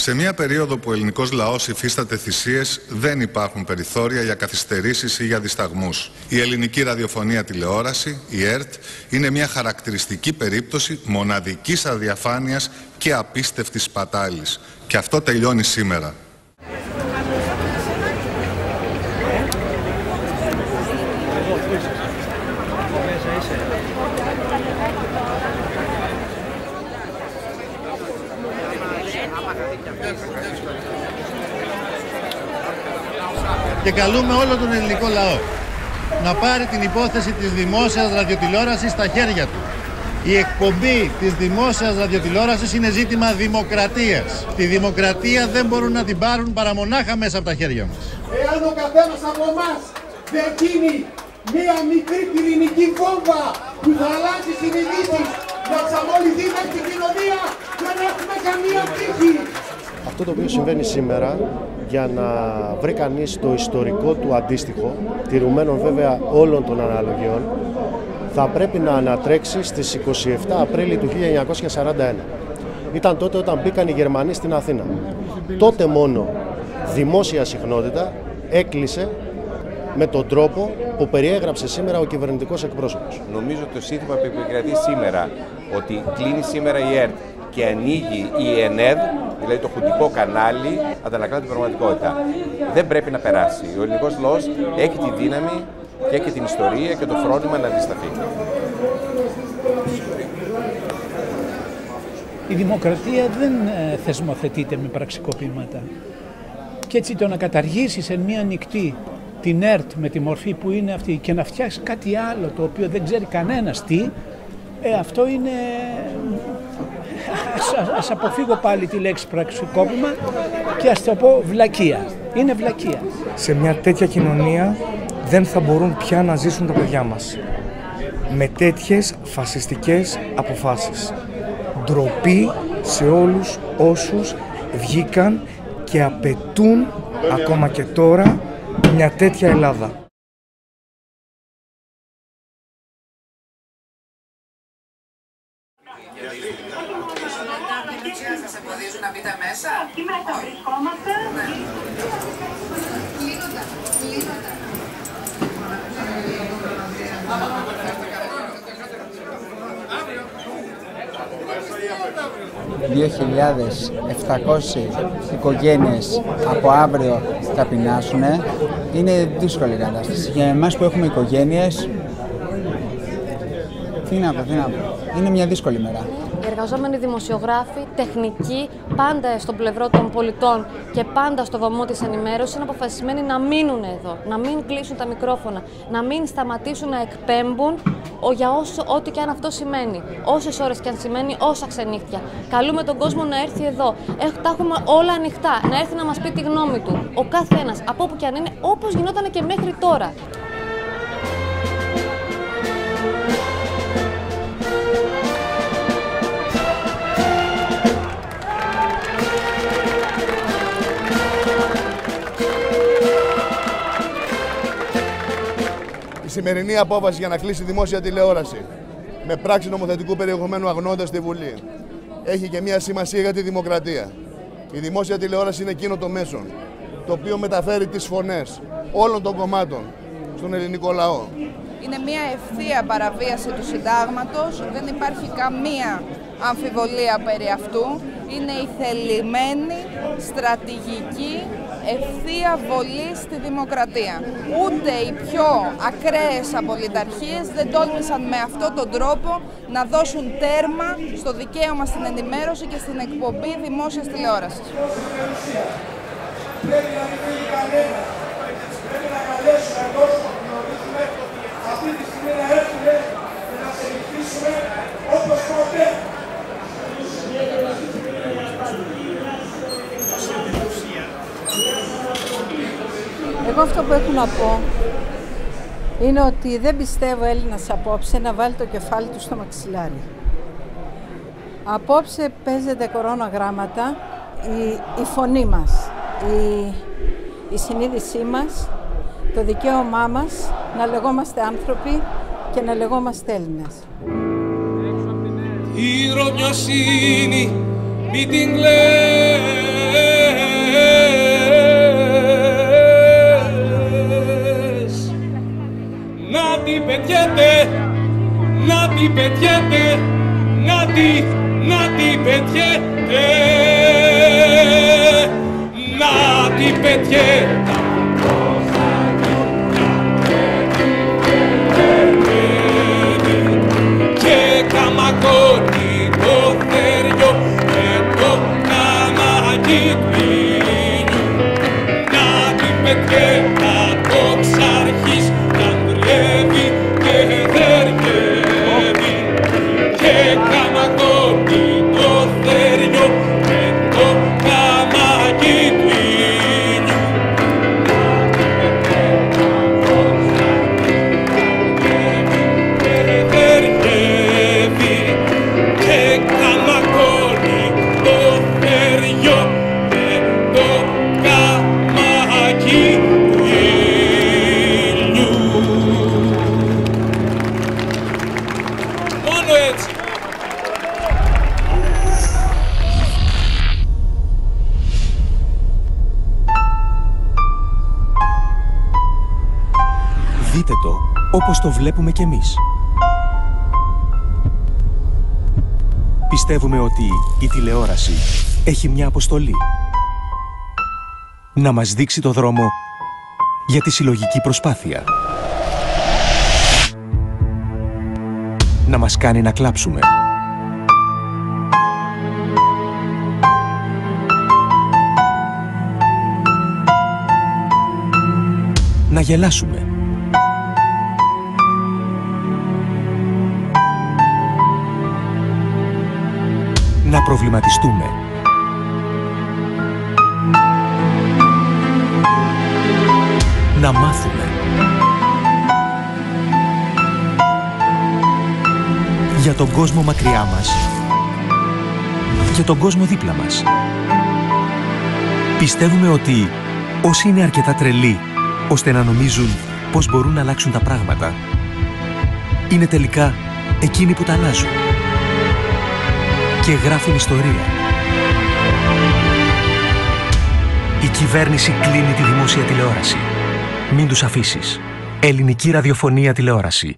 Σε μια περίοδο που ο ελληνικός λαός υφίσταται θυσίες, δεν υπάρχουν περιθώρια για καθυστερήσεις ή για δισταγμούς. Η ελληνική ραδιοφωνία τηλεόραση, η ΕΡΤ, είναι μια χαρακτηριστική περίπτωση μοναδικής αδιαφάνειας και απίστευτης πατάλης. Και αυτό τελειώνει σήμερα. Και καλούμε όλο τον ελληνικό λαό να πάρει την υπόθεση της δημόσιας ραδιοτηλεόρασης στα χέρια του. Η εκπομπή της δημόσιας ραδιοτηλεόρασης είναι ζήτημα δημοκρατίας. Τη δημοκρατία δεν μπορούν να την πάρουν παρά μονάχα μέσα από τα χέρια μας. Εάν ο καθένας από εμάς δεν γίνει μία μικρή πυρηνική βόμβα που θα αλλάξει συνειδήσεις να ξαμολυθεί με την κοινωνία, δεν έχουμε καμία τύχη. Αυτό το οποίο συμβαίνει σήμερα για να βρει κανείς το ιστορικό του αντίστοιχο, τηρουμένων βέβαια όλων των αναλογιών, θα πρέπει να ανατρέξει στις 27 Απρίλη του 1941. Ήταν τότε όταν μπήκαν οι Γερμανοί στην Αθήνα. Τότε μόνο δημόσια συχνότητα έκλεισε με τον τρόπο που περιέγραψε σήμερα ο κυβερνητικός εκπρόσωπος. Νομίζω το σύνθημα που επικρατεί σήμερα, ότι κλείνει σήμερα η ΕΡΤ και ανοίγει η ΕΝΕΔ, δηλαδή το χουντικό κανάλι, αντανακλά την πραγματικότητα. Δεν πρέπει να περάσει. Ο ελληνικός λαός έχει τη δύναμη και έχει την ιστορία και το φρόνημα να αντισταθεί. Η δημοκρατία δεν ε, θεσμοθετείται με πραξικοπήματα. Και έτσι το να καταργήσεις σε μία νυχτή την ΕΡΤ με τη μορφή που είναι αυτή και να φτιάξεις κάτι άλλο το οποίο δεν ξέρει κανένας τι, ε, αυτό είναι... Ας, αποφύγω πάλι τη λέξη πραξικόπημα και ας το πω βλακεία. Είναι βλακεία. Σε μια τέτοια κοινωνία δεν θα μπορούν πια να ζήσουν τα παιδιά μας. Με τέτοιες φασιστικές αποφάσεις. Ντροπή σε όλους όσους βγήκαν και απαιτούν ακόμα και τώρα μια τέτοια Ελλάδα. Να μπείτε μέσα. Εκεί μέσα βρισκόμαστε. Κλείνοντα. Κλείνοντα. 2.700 οικογένειες από αύριο θα πεινάσουν. Είναι δύσκολη η κατάσταση. Για εμάς που έχουμε οικογένειες, τι να πω, τι να πω. Είναι μια δύσκολη μέρα εργαζόμενοι δημοσιογράφοι, τεχνικοί, πάντα στο πλευρό των πολιτών και πάντα στο βωμό της ενημέρωσης, είναι αποφασισμένοι να μείνουν εδώ, να μην κλείσουν τα μικρόφωνα, να μην σταματήσουν να εκπέμπουν για όσο, ό,τι και αν αυτό σημαίνει. Όσες ώρες και αν σημαίνει, όσα ξενύχτια. Καλούμε τον κόσμο να έρθει εδώ. Τα έχουμε όλα ανοιχτά. Να έρθει να μας πει τη γνώμη του. Ο καθένας, από όπου και αν είναι, όπως γινόταν και μέχρι τώρα. Σημερινή απόφαση για να κλείσει δημόσια τηλεόραση με πράξη νομοθετικού περιεχομένου αγνώντας στη Βουλή έχει και μια σημασία για τη δημοκρατία. Η δημόσια τηλεόραση είναι εκείνο το μέσο το οποίο μεταφέρει τις φωνές όλων των κομμάτων στον ελληνικό λαό. Είναι μια ευθεία παραβίαση του συντάγματος, δεν υπάρχει καμία αμφιβολία περί αυτού. Είναι η θελημένη στρατηγική ευθεία βολή στη δημοκρατία. Ούτε οι πιο ακραίες απολυταρχίες δεν τόλμησαν με αυτόν τον τρόπο να δώσουν τέρμα στο δικαίωμα στην ενημέρωση και στην εκπομπή δημόσιας τηλεόρασης. Πρέπει να μην κανένα. Πρέπει να καλέσουμε κόσμο να γνωρίζουμε αυτή τη στιγμή να έρθουμε και να σε όπως ποτέ. Εγώ αυτό που έχω να πω είναι ότι δεν πιστεύω Έλληνας απόψε να βάλει το κεφάλι του στο μαξιλάρι. Απόψε παίζεται κορώνα γράμματα η, η φωνή μας, η, η συνείδησή μας, το δικαίωμά μας να λεγόμαστε άνθρωποι και να λεγόμαστε Έλληνες. Η ρωμιοσύνη μην την κλαίει πετιέται, να τη πετιέται, να τη, να τη πετιέται, να τη πετιέται. Όπως το βλέπουμε κι εμείς. Πιστεύουμε ότι η τηλεόραση έχει μια αποστολή. Να μας δείξει το δρόμο για τη συλλογική προσπάθεια. Να μας κάνει να κλάψουμε. Να γελάσουμε. Προβληματιστούμε. Να μάθουμε. Για τον κόσμο μακριά μας και τον κόσμο δίπλα μας. Πιστεύουμε ότι όσοι είναι αρκετά τρελοί ώστε να νομίζουν πως μπορούν να αλλάξουν τα πράγματα, είναι τελικά εκείνοι που τα αλλάζουν και γράφουν ιστορία. Η κυβέρνηση κλείνει τη δημόσια τηλεόραση. Μην τους αφήσεις. Ελληνική ραδιοφωνία τηλεόραση.